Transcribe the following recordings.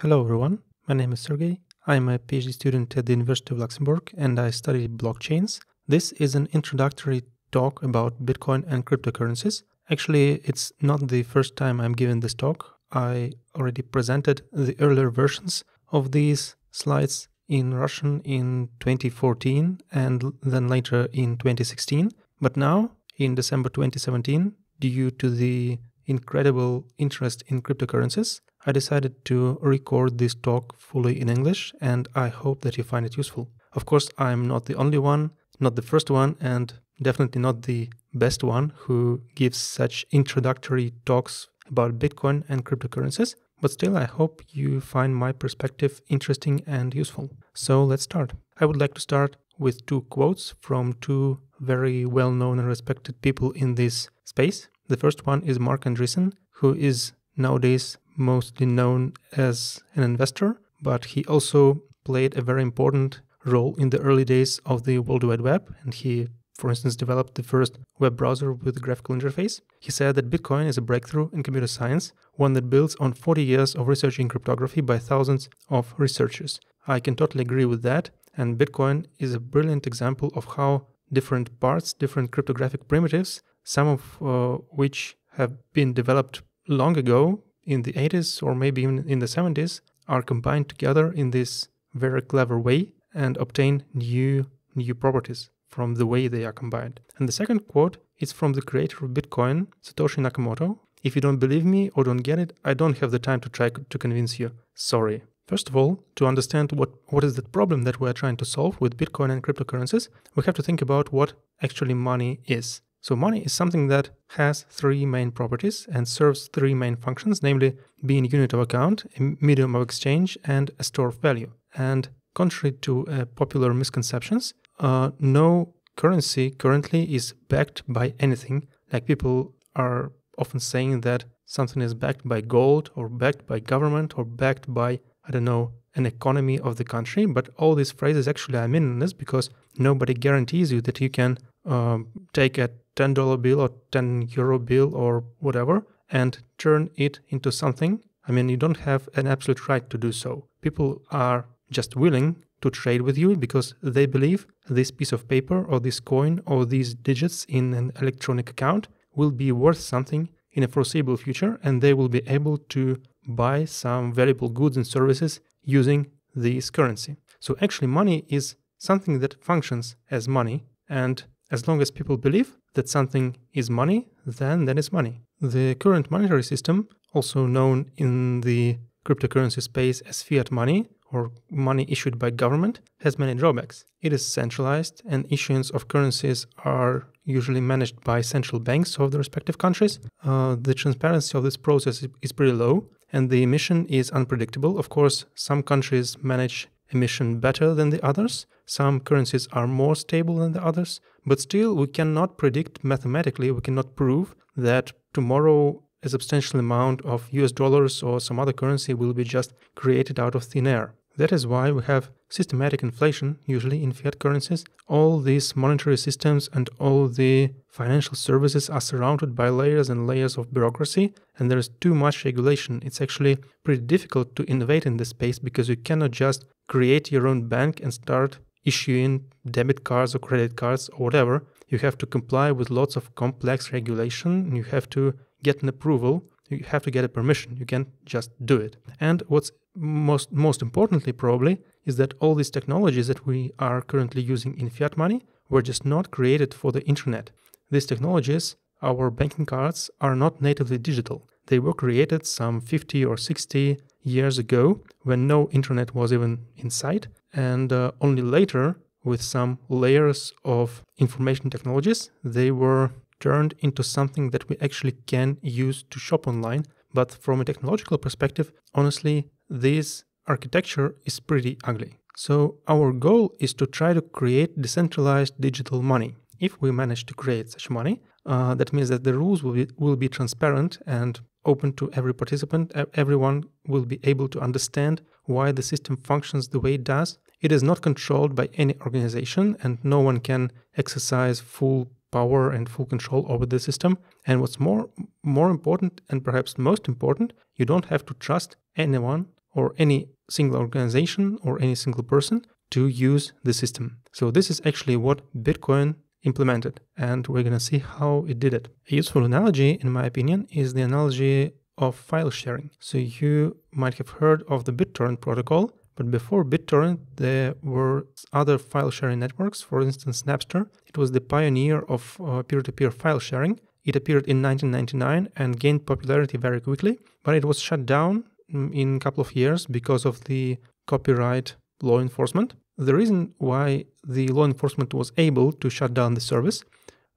Hello, everyone. My name is Sergey. I'm a PhD student at the University of Luxembourg and I study blockchains. This is an introductory talk about Bitcoin and cryptocurrencies. Actually, it's not the first time I'm giving this talk. I already presented the earlier versions of these slides in Russian in 2014 and then later in 2016. But now, in December 2017, due to the incredible interest in cryptocurrencies, I decided to record this talk fully in English and I hope that you find it useful. Of course, I'm not the only one, not the first one, and definitely not the best one who gives such introductory talks about Bitcoin and cryptocurrencies, but still, I hope you find my perspective interesting and useful. So let's start. I would like to start with two quotes from two very well known and respected people in this space. The first one is Marc Andreessen, who is nowadays mostly known as an investor, but he also played a very important role in the early days of the World Wide Web, and he, for instance, developed the first web browser with a graphical interface. He said that Bitcoin is a breakthrough in computer science, one that builds on 40 years of research in cryptography by thousands of researchers. I can totally agree with that, and Bitcoin is a brilliant example of how different parts, different cryptographic primitives, some of uh, which have been developed long ago in the 80s or maybe even in the 70s are combined together in this very clever way and obtain new new properties from the way they are combined. And the second quote is from the creator of Bitcoin, Satoshi Nakamoto. If you don't believe me or don't get it, I don't have the time to try to convince you. Sorry. First of all, to understand what, what is the problem that we're trying to solve with Bitcoin and cryptocurrencies, we have to think about what actually money is. So money is something that has three main properties and serves three main functions, namely being a unit of account, a medium of exchange, and a store of value. And contrary to uh, popular misconceptions, uh, no currency currently is backed by anything. Like people are often saying that something is backed by gold or backed by government or backed by, I don't know, an economy of the country. But all these phrases actually are meaningless because nobody guarantees you that you can um, take a $10 bill or 10 euro bill or whatever and turn it into something. I mean, you don't have an absolute right to do so. People are just willing to trade with you because they believe this piece of paper or this coin or these digits in an electronic account will be worth something in a foreseeable future and they will be able to buy some valuable goods and services using this currency. So actually money is something that functions as money and as long as people believe that something is money, then that is money. The current monetary system, also known in the cryptocurrency space as fiat money or money issued by government, has many drawbacks. It is centralized, and issuance of currencies are usually managed by central banks of the respective countries. Uh, the transparency of this process is pretty low, and the emission is unpredictable. Of course, some countries manage emission better than the others. Some currencies are more stable than the others, but still we cannot predict mathematically, we cannot prove that tomorrow a substantial amount of US dollars or some other currency will be just created out of thin air. That is why we have systematic inflation, usually in fiat currencies. All these monetary systems and all the financial services are surrounded by layers and layers of bureaucracy, and there is too much regulation. It's actually pretty difficult to innovate in this space because you cannot just create your own bank and start issuing debit cards or credit cards or whatever. You have to comply with lots of complex regulation. And you have to get an approval. You have to get a permission. You can't just do it. And what's most most importantly probably is that all these technologies that we are currently using in fiat money were just not created for the internet. These technologies, our banking cards, are not natively digital. They were created some 50 or 60 years ago when no internet was even in sight, and uh, only later, with some layers of information technologies, they were turned into something that we actually can use to shop online. But from a technological perspective, honestly, this architecture is pretty ugly. So, our goal is to try to create decentralized digital money. If we manage to create such money, uh, that means that the rules will be, will be transparent and open to every participant. Everyone will be able to understand why the system functions the way it does. It is not controlled by any organization, and no one can exercise full power and full control over the system. And what's more more important and perhaps most important, you don't have to trust anyone or any single organization or any single person to use the system. So this is actually what Bitcoin implemented, and we're going to see how it did it. A useful analogy, in my opinion, is the analogy of file sharing. So you might have heard of the BitTorrent protocol, but before BitTorrent, there were other file sharing networks, for instance, Napster. It was the pioneer of uh, peer to peer file sharing. It appeared in 1999 and gained popularity very quickly, but it was shut down in a couple of years because of the copyright law enforcement. The reason why the law enforcement was able to shut down the service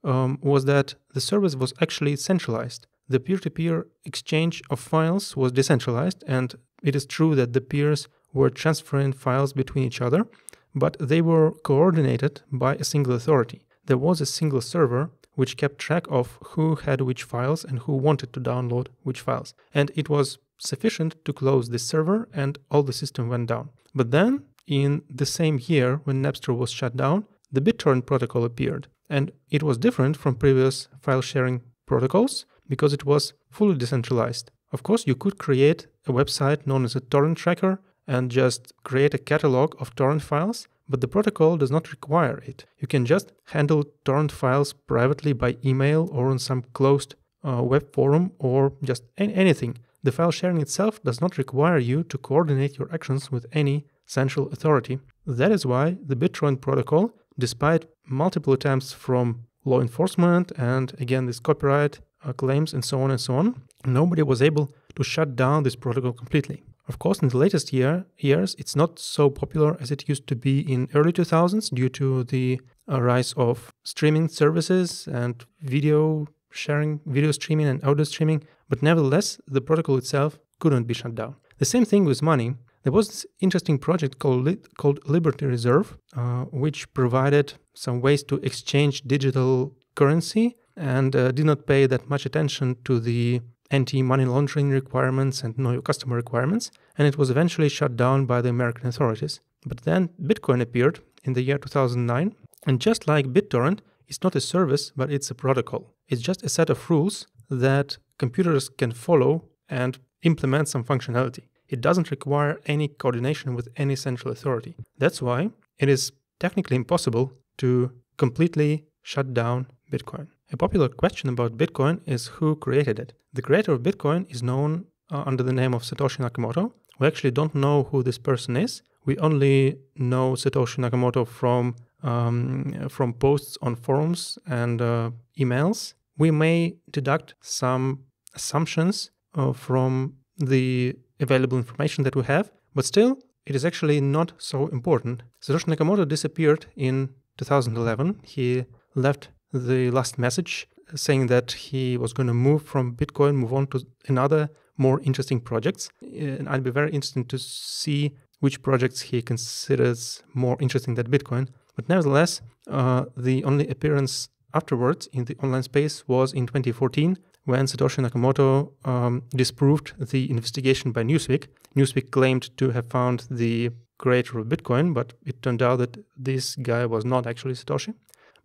um, was that the service was actually centralized. The peer to peer exchange of files was decentralized, and it is true that the peers were transferring files between each other, but they were coordinated by a single authority. There was a single server which kept track of who had which files and who wanted to download which files. And it was sufficient to close this server and all the system went down. But then, in the same year when Napster was shut down, the BitTorrent protocol appeared. And it was different from previous file sharing protocols because it was fully decentralized. Of course, you could create a website known as a torrent tracker and just create a catalog of torrent files, but the protocol does not require it. You can just handle torrent files privately by email or on some closed uh, web forum or just anything. The file sharing itself does not require you to coordinate your actions with any central authority. That is why the BitTorrent protocol, despite multiple attempts from law enforcement and again this copyright uh, claims and so on and so on, nobody was able to shut down this protocol completely. Of course, in the latest year years, it's not so popular as it used to be in early 2000s due to the uh, rise of streaming services and video sharing, video streaming and audio streaming. But nevertheless, the protocol itself couldn't be shut down. The same thing with money. There was this interesting project called called Liberty Reserve, uh, which provided some ways to exchange digital currency and uh, did not pay that much attention to the anti-money laundering requirements and know your customer requirements, and it was eventually shut down by the American authorities. But then Bitcoin appeared in the year 2009, and just like BitTorrent, it's not a service, but it's a protocol. It's just a set of rules that computers can follow and implement some functionality. It doesn't require any coordination with any central authority. That's why it is technically impossible to completely shut down Bitcoin. A popular question about Bitcoin is who created it. The creator of Bitcoin is known uh, under the name of Satoshi Nakamoto. We actually don't know who this person is. We only know Satoshi Nakamoto from um, from posts on forums and uh, emails. We may deduct some assumptions uh, from the available information that we have, but still, it is actually not so important. Satoshi Nakamoto disappeared in 2011. He left the last message saying that he was going to move from Bitcoin, move on to another more interesting projects. And I'd be very interested to see which projects he considers more interesting than Bitcoin. But nevertheless, uh, the only appearance afterwards in the online space was in 2014 when Satoshi Nakamoto um, disproved the investigation by Newsweek. Newsweek claimed to have found the creator of Bitcoin, but it turned out that this guy was not actually Satoshi.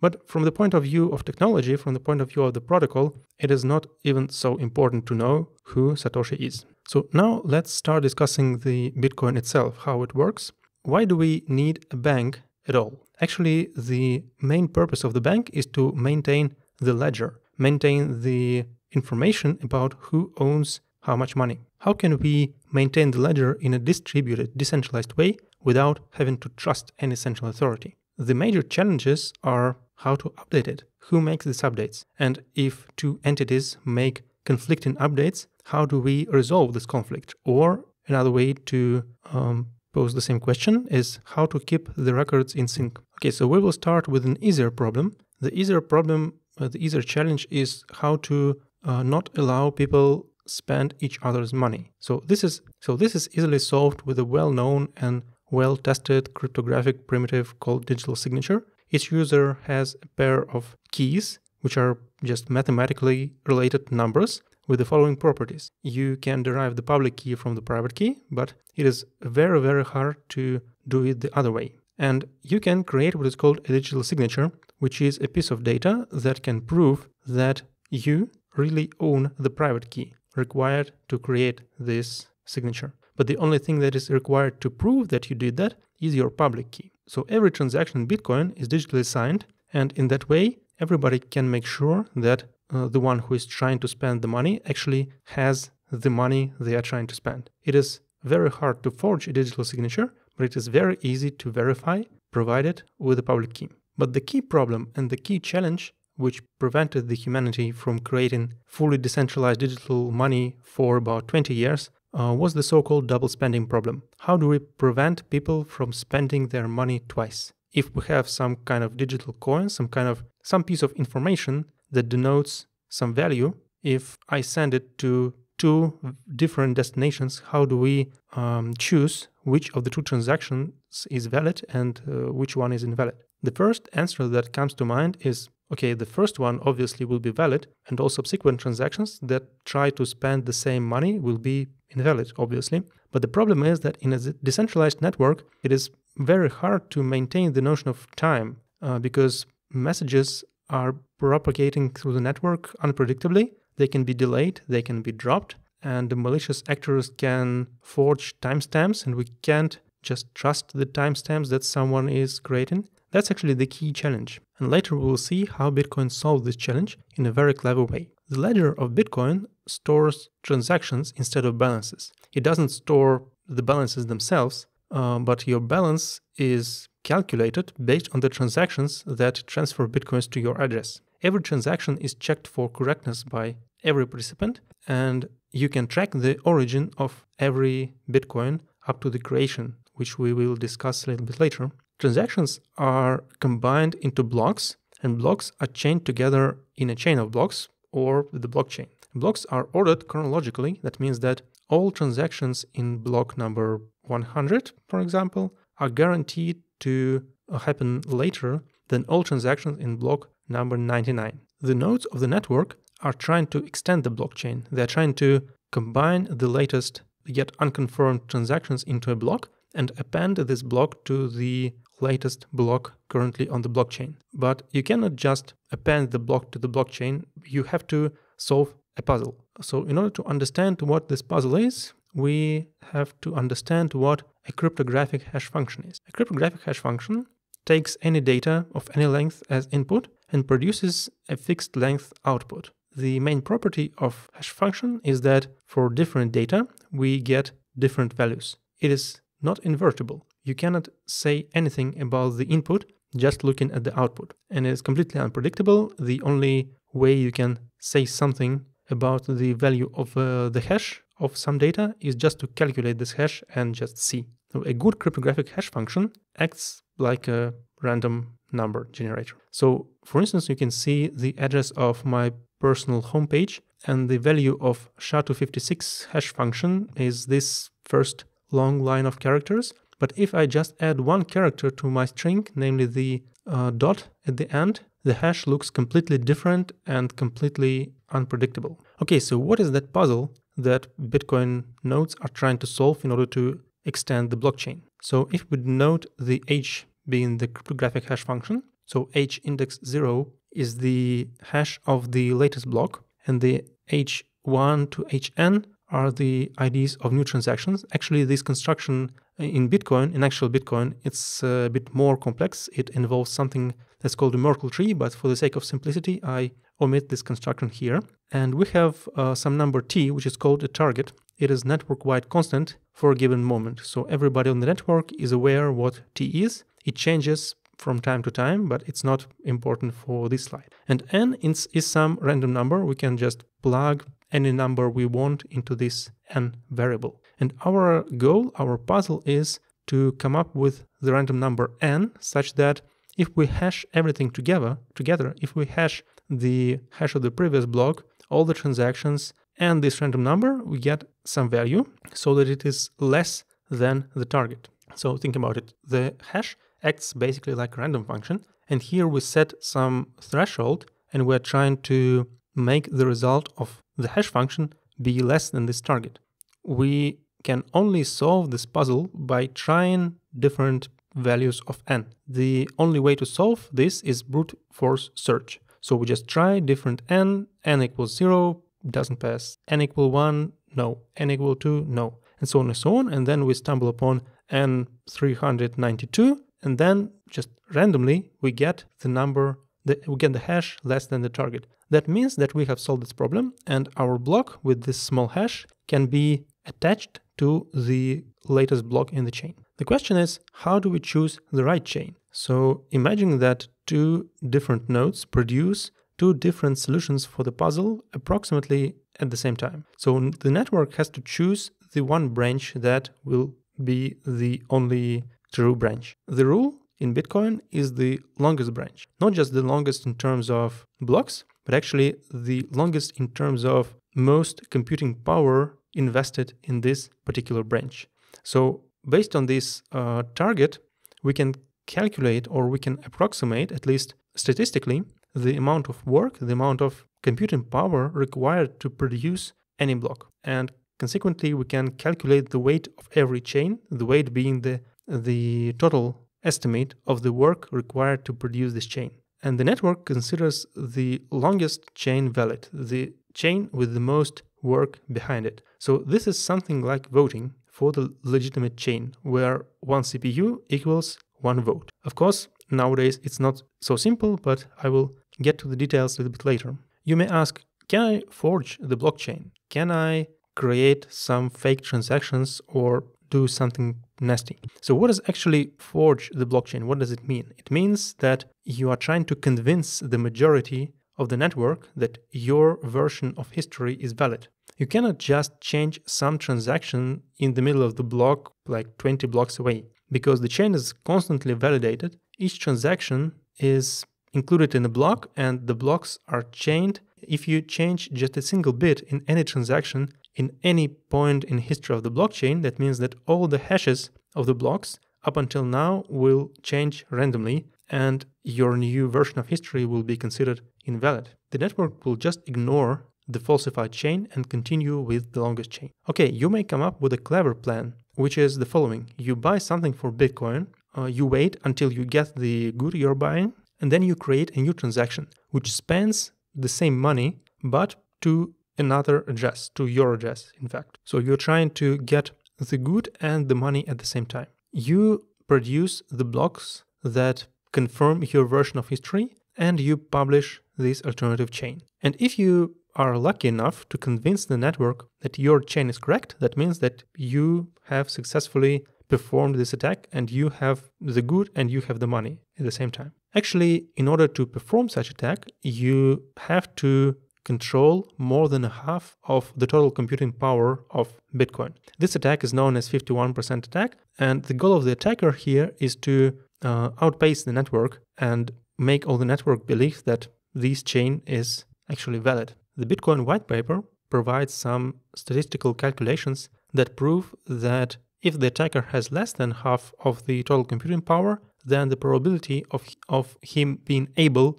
But from the point of view of technology, from the point of view of the protocol, it is not even so important to know who Satoshi is. So now let's start discussing the Bitcoin itself, how it works. Why do we need a bank at all? Actually, the main purpose of the bank is to maintain the ledger, maintain the information about who owns how much money. How can we maintain the ledger in a distributed, decentralized way without having to trust any central authority? The major challenges are how to update it, who makes these updates, and if two entities make conflicting updates, how do we resolve this conflict? Or another way to um, pose the same question is how to keep the records in sync. Okay, so we will start with an easier problem. The easier problem, uh, the easier challenge is how to uh, not allow people spend each other's money. So this is so this is easily solved with a well-known and well-tested cryptographic primitive called digital signature. Each user has a pair of keys, which are just mathematically related numbers with the following properties. You can derive the public key from the private key, but it is very, very hard to do it the other way. And you can create what is called a digital signature, which is a piece of data that can prove that you really own the private key required to create this signature. but the only thing that is required to prove that you did that is your public key. So every transaction in Bitcoin is digitally signed, and in that way, everybody can make sure that uh, the one who is trying to spend the money actually has the money they are trying to spend. It is very hard to forge a digital signature, but it is very easy to verify provided with a public key. But the key problem and the key challenge which prevented the humanity from creating fully decentralized digital money for about 20 years uh, was the so-called double spending problem. How do we prevent people from spending their money twice? If we have some kind of digital coin, some kind of some piece of information that denotes some value, if I send it to two different destinations, how do we um, choose which of the two transactions is valid and uh, which one is invalid? The first answer that comes to mind is okay, the first one obviously will be valid, and all subsequent transactions that try to spend the same money will be invalid, obviously. But the problem is that in a decentralized network, it is very hard to maintain the notion of time uh, because messages are propagating through the network unpredictably. They can be delayed, they can be dropped, and the malicious actors can forge timestamps, and we can't just trust the timestamps that someone is creating. That's actually the key challenge. And later we will see how Bitcoin solves this challenge in a very clever way. The ledger of Bitcoin stores transactions instead of balances. It doesn't store the balances themselves, uh, but your balance is calculated based on the transactions that transfer bitcoins to your address. Every transaction is checked for correctness by every participant, and you can track the origin of every bitcoin up to the creation, which we will discuss a little bit later. Transactions are combined into blocks, and blocks are chained together in a chain of blocks or the blockchain. Blocks are ordered chronologically. That means that all transactions in block number 100, for example, are guaranteed to uh, happen later than all transactions in block number 99. The nodes of the network are trying to extend the blockchain. They're trying to combine the latest yet unconfirmed transactions into a block and append this block to the latest block currently on the blockchain. But you cannot just append the block to the blockchain, you have to solve a puzzle. So, in order to understand what this puzzle is, we have to understand what a cryptographic hash function is. A cryptographic hash function takes any data of any length as input and produces a fixed length output. The main property of hash function is that for different data, we get different values. It is not invertible. You cannot say anything about the input just looking at the output. And it is completely unpredictable. The only way you can say something about the value of uh, the hash of some data is just to calculate this hash and just see. So a good cryptographic hash function acts like a random number generator. So for instance, you can see the address of my personal homepage and the value of SHA-256 hash function is this first long line of characters. But if I just add one character to my string, namely the uh, dot at the end, the hash looks completely different and completely unpredictable. Okay, so what is that puzzle that Bitcoin nodes are trying to solve in order to extend the blockchain? So if we denote the h being the cryptographic hash function, so h index 0 is the hash of the latest block, and the h1 to hn are the IDs of new transactions. Actually, this construction in Bitcoin, in actual Bitcoin, it's a bit more complex. It involves something that's called a Merkle tree, but for the sake of simplicity, I omit this construction here. And we have uh, some number t, which is called a target. It is network-wide constant for a given moment. So everybody on the network is aware what t is. It changes from time to time, but it's not important for this slide. And n is, is some random number. We can just plug any number we want into this n variable. And our goal, our puzzle is to come up with the random number n such that if we hash everything together, together, if we hash the hash of the previous block, all the transactions and this random number, we get some value so that it is less than the target. So think about it. The hash acts basically like a random function. And here we set some threshold and we're trying to make the result of the hash function be less than this target. We can only solve this puzzle by trying different values of n. The only way to solve this is brute force search. So we just try different n, n equals 0, doesn't pass, n equal 1, no, n equal 2, no. and so on and so on. And then we stumble upon N392, and then just randomly we get the number, that we get the hash less than the target. That means that we have solved this problem, and our block with this small hash can be attached to the latest block in the chain. The question is, how do we choose the right chain? So imagine that two different nodes produce two different solutions for the puzzle approximately at the same time. So the network has to choose the one branch that will be the only true branch. The rule in Bitcoin is the longest branch, not just the longest in terms of blocks, but actually the longest in terms of most computing power invested in this particular branch. So based on this uh, target, we can calculate or we can approximate, at least statistically, the amount of work, the amount of computing power required to produce any block. And consequently, we can calculate the weight of every chain, the weight being the, the total estimate of the work required to produce this chain. And the network considers the longest chain valid, the chain with the most work behind it. So this is something like voting for the legitimate chain, where one CPU equals one vote. Of course, nowadays it's not so simple, but I will get to the details a little bit later. You may ask, can I forge the blockchain? Can I create some fake transactions or do something nasty? So, what does actually forge the blockchain? What does it mean? It means that you are trying to convince the majority of the network that your version of history is valid. You cannot just change some transaction in the middle of the block, like 20 blocks away, because the chain is constantly validated. Each transaction is included in the block, and the blocks are chained. If you change just a single bit in any transaction in any point in history of the blockchain, that means that all the hashes of the blocks up until now will change randomly, and your new version of history will be considered invalid. The network will just ignore the falsified chain and continue with the longest chain. Okay, you may come up with a clever plan, which is the following. You buy something for Bitcoin, uh, you wait until you get the good you're buying, and then you create a new transaction which spends the same money but to another address, to your address, in fact. So you're trying to get the good and the money at the same time. You produce the blocks that confirm your version of history and you publish this alternative chain. And if you are lucky enough to convince the network that your chain is correct, that means that you have successfully performed this attack and you have the good and you have the money at the same time. Actually, in order to perform such attack, you have to control more than half of the total computing power of Bitcoin. This attack is known as 51% attack, and the goal of the attacker here is to uh, outpace the network and make all the network believe that this chain is actually valid. The Bitcoin white paper provides some statistical calculations that prove that if the attacker has less than half of the total computing power, then the probability of, of him being able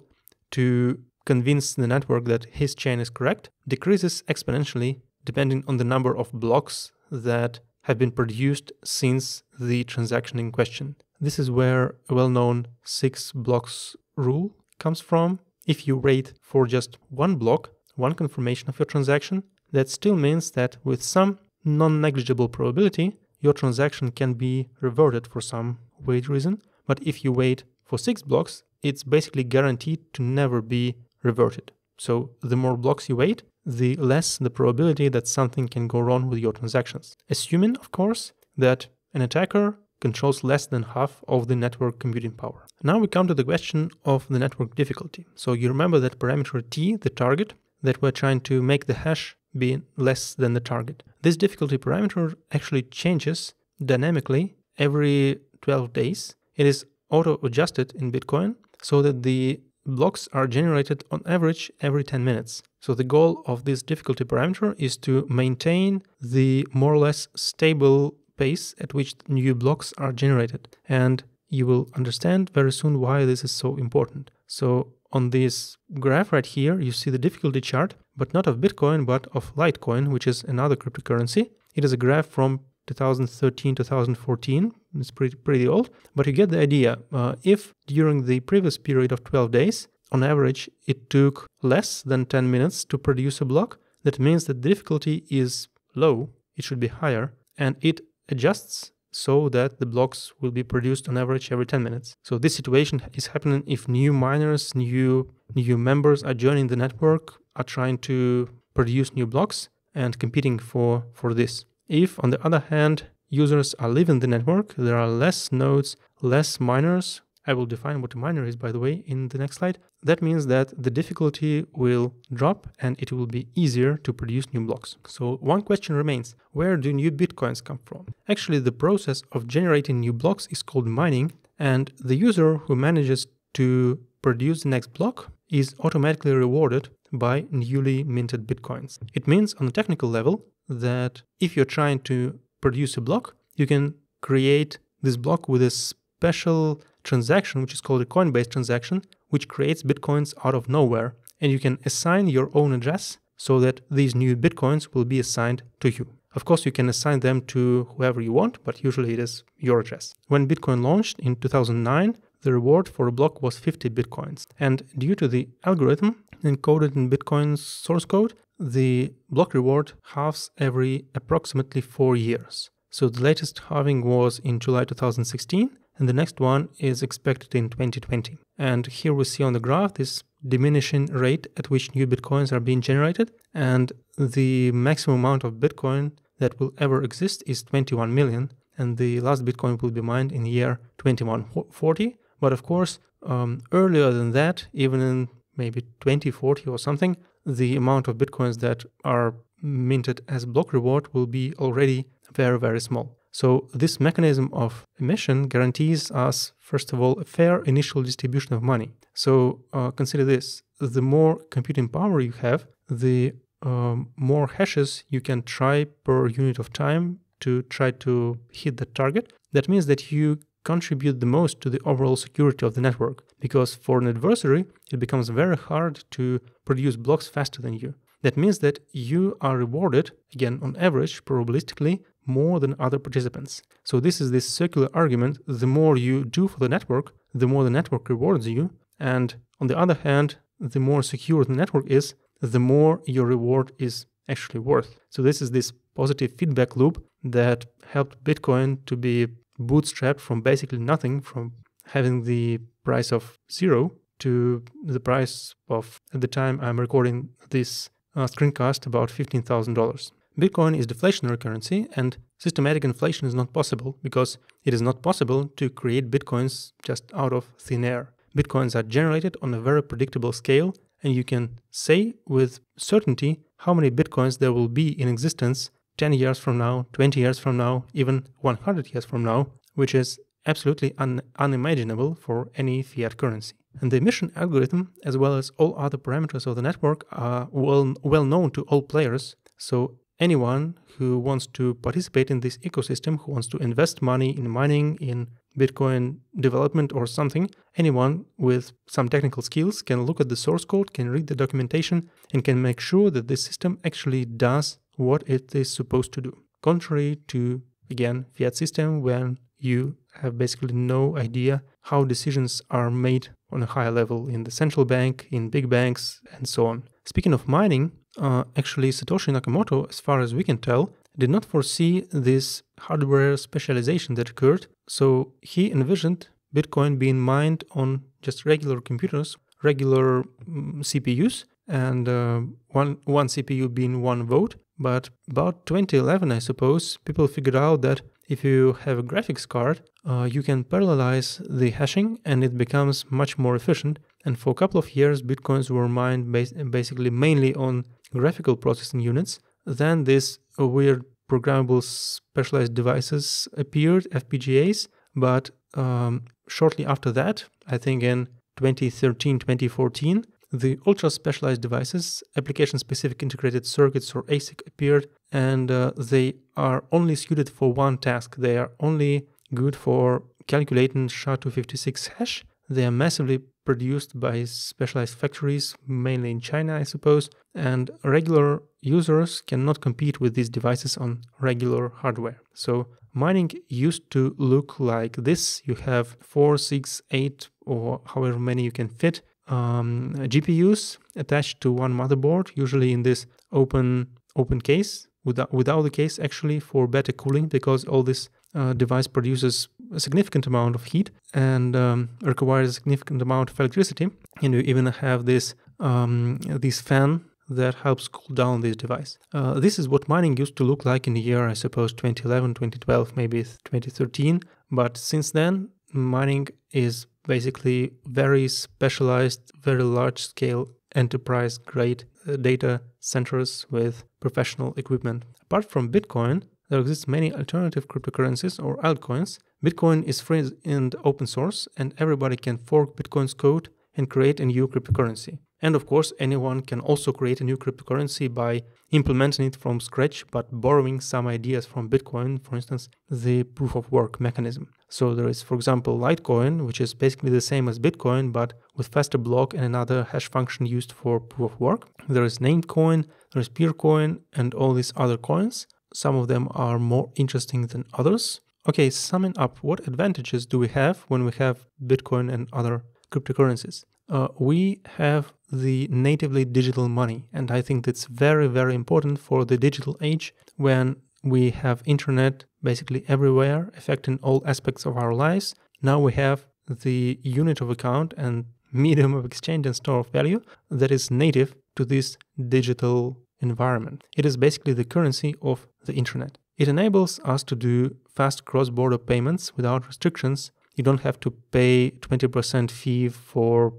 to convince the network that his chain is correct decreases exponentially depending on the number of blocks that have been produced since the transaction in question. This is where a well known six blocks rule comes from. If you wait for just one block, one confirmation of your transaction, that still means that with some non negligible probability, your transaction can be reverted for some weird reason. But if you wait for six blocks, it's basically guaranteed to never be reverted. So the more blocks you wait, the less the probability that something can go wrong with your transactions. Assuming, of course, that an attacker controls less than half of the network computing power. Now we come to the question of the network difficulty. So you remember that parameter t, the target, that we're trying to make the hash be less than the target. This difficulty parameter actually changes dynamically every 12 days. It is auto adjusted in Bitcoin so that the blocks are generated on average every 10 minutes. So the goal of this difficulty parameter is to maintain the more or less stable pace at which new blocks are generated. And you will understand very soon why this is so important. So on this graph right here, you see the difficulty chart, but not of Bitcoin, but of Litecoin, which is another cryptocurrency. It is a graph from 2013 2014 it's pretty pretty old but you get the idea uh, if during the previous period of 12 days on average it took less than 10 minutes to produce a block that means that the difficulty is low it should be higher and it adjusts so that the blocks will be produced on average every 10 minutes. So this situation is happening if new miners, new new members are joining the network, are trying to produce new blocks and competing for for this. If on the other hand, users are leaving the network, there are less nodes, less miners I will define what a miner is, by the way, in the next slide. That means that the difficulty will drop and it will be easier to produce new blocks. So one question remains, where do new bitcoins come from? Actually, the process of generating new blocks is called mining and the user who manages to produce the next block is automatically rewarded by newly minted bitcoins. It means on a technical level that if you're trying to produce a block, you can create this block with a special transaction, which is called a Coinbase transaction, which creates bitcoins out of nowhere. And you can assign your own address so that these new bitcoins will be assigned to you. Of course, you can assign them to whoever you want, but usually it is your address. When Bitcoin launched in 2009, the reward for a block was 50 bitcoins. And due to the algorithm encoded in Bitcoin's source code, the block reward halves every approximately four years. So the latest halving was in July 2016, and the next one is expected in 2020. And here we see on the graph this diminishing rate at which new bitcoins are being generated, and the maximum amount of bitcoin that will ever exist is 21 million, and the last bitcoin will be mined in year 2140. But of course, um, earlier than that, even in maybe 2040 or something, the amount of bitcoins that are minted as block reward will be already very, very small. So this mechanism of emission guarantees us, first of all, a fair initial distribution of money. So uh, consider this: the more computing power you have, the um, more hashes you can try per unit of time to try to hit the target. That means that you contribute the most to the overall security of the network because for an adversary it becomes very hard to produce blocks faster than you. That means that you are rewarded, again on average, probabilistically, more than other participants. So this is this circular argument. The more you do for the network, the more the network rewards you. And on the other hand, the more secure the network is, the more your reward is actually worth. So this is this positive feedback loop that helped Bitcoin to be bootstrapped from basically nothing, from having the price of zero to the price of, at the time I'm recording this uh, screencast, about $15,000. Bitcoin is deflationary currency and systematic inflation is not possible because it is not possible to create bitcoins just out of thin air. Bitcoins are generated on a very predictable scale and you can say with certainty how many bitcoins there will be in existence 10 years from now, 20 years from now, even 100 years from now, which is absolutely un- unimaginable for any fiat currency. And the emission algorithm, as well as all other parameters of the network, are well, well known to all players. So anyone who wants to participate in this ecosystem, who wants to invest money in mining, in Bitcoin development or something, anyone with some technical skills can look at the source code, can read the documentation, and can make sure that this system actually does what it is supposed to do. Contrary to, again, fiat system, when you have basically no idea how decisions are made on a higher level in the central bank, in big banks, and so on. Speaking of mining, uh, actually Satoshi Nakamoto, as far as we can tell, did not foresee this hardware specialization that occurred. So he envisioned Bitcoin being mined on just regular computers, regular mm, CPUs, and uh, one one CPU being one vote. But about 2011, I suppose, people figured out that if you have a graphics card, uh, you can parallelize the hashing and it becomes much more efficient. And for a couple of years, bitcoins were mined bas- basically mainly on graphical processing units. Then these weird programmable specialized devices appeared, FPGAs. But um, shortly after that, I think in 2013, 2014, the ultra specialized devices, application specific integrated circuits or ASIC appeared, and uh, they are only suited for one task. They are only good for calculating SHA-256 hash. They are massively produced by specialized factories, mainly in China, I suppose, and regular users cannot compete with these devices on regular hardware. So mining used to look like this. You have four, six, eight, or however many you can fit um, GPUs attached to one motherboard, usually in this open open case without, without the case actually for better cooling because all this uh, device produces a significant amount of heat and um, requires a significant amount of electricity. And you even have this um, this fan that helps cool down this device. Uh, this is what mining used to look like in the year, I suppose, 2011, 2012, maybe 2013. But since then, mining is basically very specialized, very large scale enterprise grade uh, data centers with professional equipment. Apart from Bitcoin, there exist many alternative cryptocurrencies or altcoins. Bitcoin is free and open source, and everybody can fork Bitcoin's code and create a new cryptocurrency. And of course, anyone can also create a new cryptocurrency by implementing it from scratch, but borrowing some ideas from Bitcoin, for instance, the proof of work mechanism. So there is, for example, Litecoin, which is basically the same as Bitcoin, but with faster block and another hash function used for proof of work. There is Namecoin, there is Peercoin, and all these other coins. Some of them are more interesting than others. Okay, summing up, what advantages do we have when we have Bitcoin and other cryptocurrencies? Uh, we have the natively digital money, and I think that's very, very important for the digital age when we have internet basically everywhere, affecting all aspects of our lives. Now we have the unit of account and medium of exchange and store of value that is native to this digital environment. It is basically the currency of the internet. It enables us to do fast cross border payments without restrictions you don't have to pay 20% fee for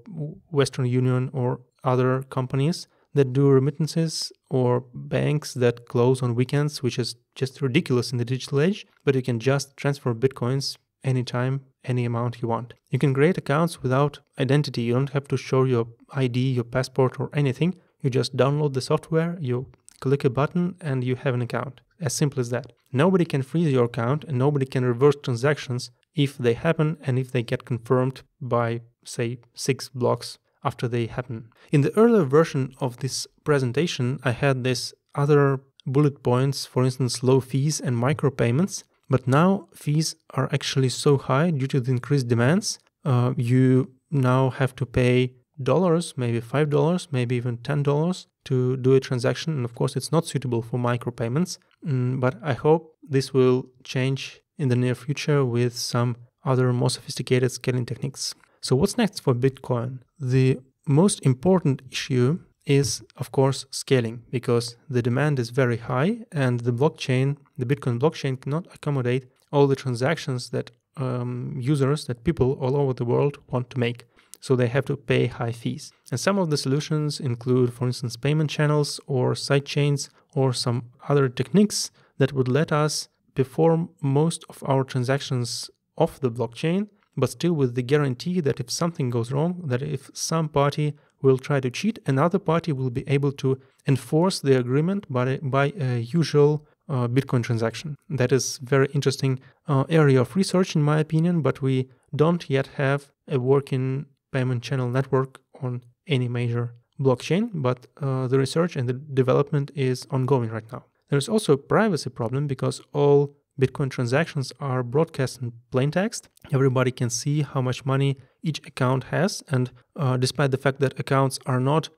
Western Union or other companies that do remittances or banks that close on weekends, which is just ridiculous in the digital age. But you can just transfer bitcoins anytime, any amount you want. You can create accounts without identity. You don't have to show your ID, your passport, or anything. You just download the software, you click a button, and you have an account. As simple as that. Nobody can freeze your account and nobody can reverse transactions if they happen and if they get confirmed by, say, six blocks after they happen. In the earlier version of this presentation, I had this other bullet points, for instance, low fees and micropayments. But now fees are actually so high due to the increased demands. Uh, you now have to pay dollars, maybe five dollars, maybe even ten dollars to do a transaction. And of course, it's not suitable for micropayments. Mm, but I hope this will change in the near future with some other more sophisticated scaling techniques. So, what's next for Bitcoin? The most important issue is, of course, scaling because the demand is very high and the blockchain, the Bitcoin blockchain, cannot accommodate all the transactions that um, users, that people all over the world want to make. So they have to pay high fees. And some of the solutions include, for instance, payment channels or side chains or some other techniques that would let us perform most of our transactions off the blockchain, but still with the guarantee that if something goes wrong, that if some party will try to cheat, another party will be able to enforce the agreement by, by a usual uh, Bitcoin transaction. That is very interesting uh, area of research, in my opinion, but we don't yet have a working payment channel network on any major blockchain. But uh, the research and the development is ongoing right now. There's also a privacy problem because all Bitcoin transactions are broadcast in plain text. Everybody can see how much money each account has. And uh, despite the fact that accounts are not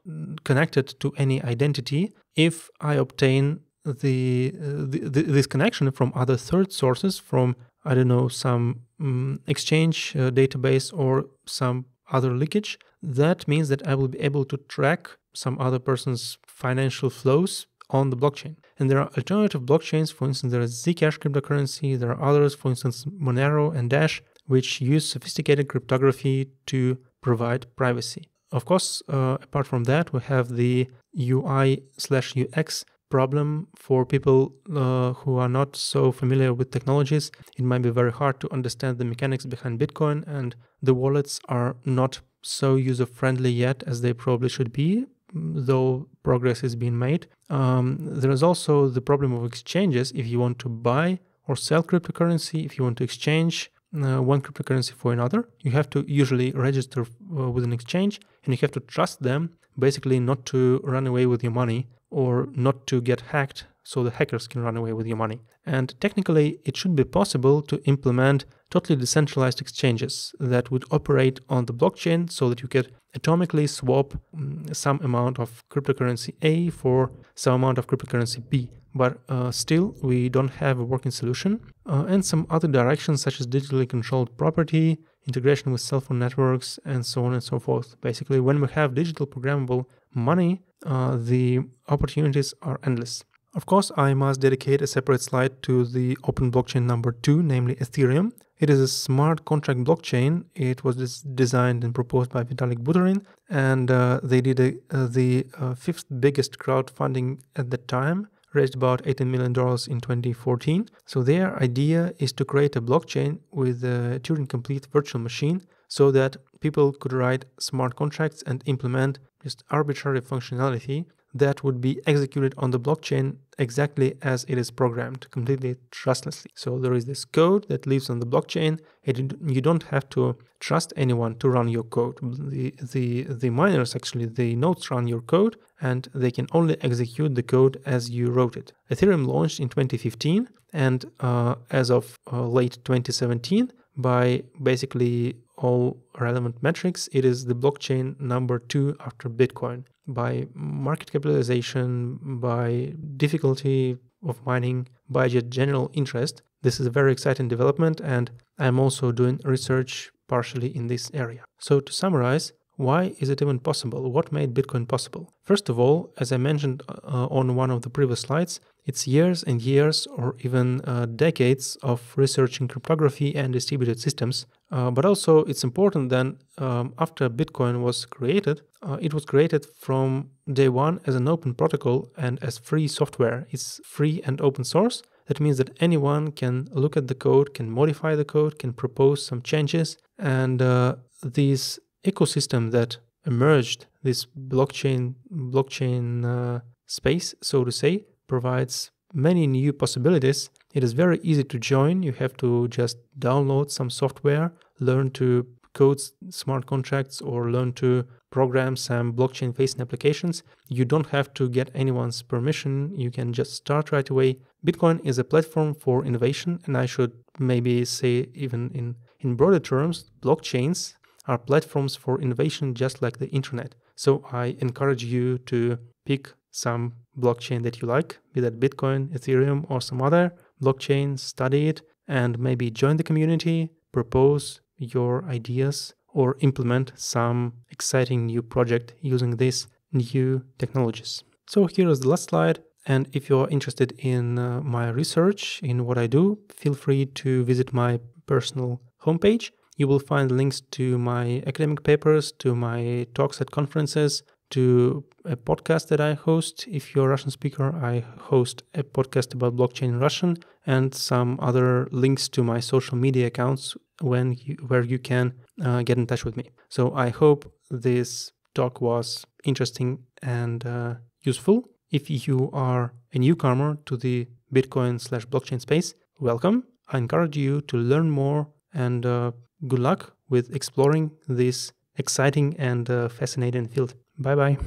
connected to any identity, if I obtain the, uh, the, the this connection from other third sources, from I don't know some um, exchange uh, database or some other leakage, that means that I will be able to track some other person's financial flows on the blockchain. And there are alternative blockchains. For instance, there is Zcash cryptocurrency. There are others, for instance, Monero and Dash, which use sophisticated cryptography to provide privacy. Of course, uh, apart from that, we have the UI slash UX problem for people uh, who are not so familiar with technologies. It might be very hard to understand the mechanics behind Bitcoin, and the wallets are not so user friendly yet as they probably should be though progress is being made. Um, there is also the problem of exchanges. If you want to buy or sell cryptocurrency, if you want to exchange uh, one cryptocurrency for another, you have to usually register uh, with an exchange and you have to trust them basically not to run away with your money or not to get hacked so the hackers can run away with your money. And technically, it should be possible to implement totally decentralized exchanges that would operate on the blockchain so that you could atomically swap mm, some amount of cryptocurrency A for some amount of cryptocurrency B. but uh, still we don't have a working solution. Uh, and some other directions such as digitally controlled property, integration with cell phone networks, and so on and so forth. Basically, when we have digital programmable money, uh, the opportunities are endless. Of course, I must dedicate a separate slide to the open blockchain number two, namely Ethereum. It is a smart contract blockchain. It was designed and proposed by Vitalik Buterin, and uh, they did a, uh, the uh, fifth biggest crowdfunding at the time, raised about $18 million in 2014. So their idea is to create a blockchain with a Turing-complete virtual machine so that people could write smart contracts and implement just arbitrary functionality that would be executed on the blockchain exactly as it is programmed, completely trustlessly. So there is this code that lives on the blockchain. you don't have to trust anyone to run your code. The, the, the miners actually, the nodes run your code and they can only execute the code as you wrote it. Ethereum launched in 2015 and uh, as of uh, late 2017, by basically all relevant metrics, it is the blockchain number two after Bitcoin by market capitalization, by difficulty of mining, by general interest. This is a very exciting development, and I'm also doing research partially in this area. So, to summarize, why is it even possible? What made Bitcoin possible? First of all, as I mentioned uh, on one of the previous slides, it's years and years or even uh, decades of researching cryptography and distributed systems. Uh, but also, it's important that um, after Bitcoin was created, uh, it was created from day one as an open protocol and as free software. It's free and open source. That means that anyone can look at the code, can modify the code, can propose some changes, and uh, these ecosystem that emerged, this blockchain blockchain uh, space, so to say, provides many new possibilities. It is very easy to join. You have to just download some software, learn to code smart contracts, or learn to program some blockchain facing applications. You don't have to get anyone's permission. You can just start right away. Bitcoin is a platform for innovation, and I should maybe say even in in broader terms, blockchains are platforms for innovation just like the internet. So I encourage you to pick some blockchain that you like, be that Bitcoin, Ethereum, or some other blockchain, study it, and maybe join the community, propose your ideas, or implement some exciting new project using these new technologies. So here is the last slide. And if you're interested in uh, my research, in what I do, feel free to visit my personal homepage you will find links to my academic papers, to my talks at conferences, to a podcast that I host. If you're a Russian speaker, I host a podcast about blockchain in Russian and some other links to my social media accounts when you, where you can uh, get in touch with me. So I hope this talk was interesting and uh, useful. If you are a newcomer to the Bitcoin slash blockchain space, welcome. I encourage you to learn more and uh, good luck with exploring this exciting and uh, fascinating field. Bye bye.